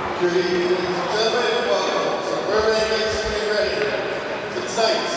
Ladies and gentlemen, welcome to Burbank Extreme Radio. Good.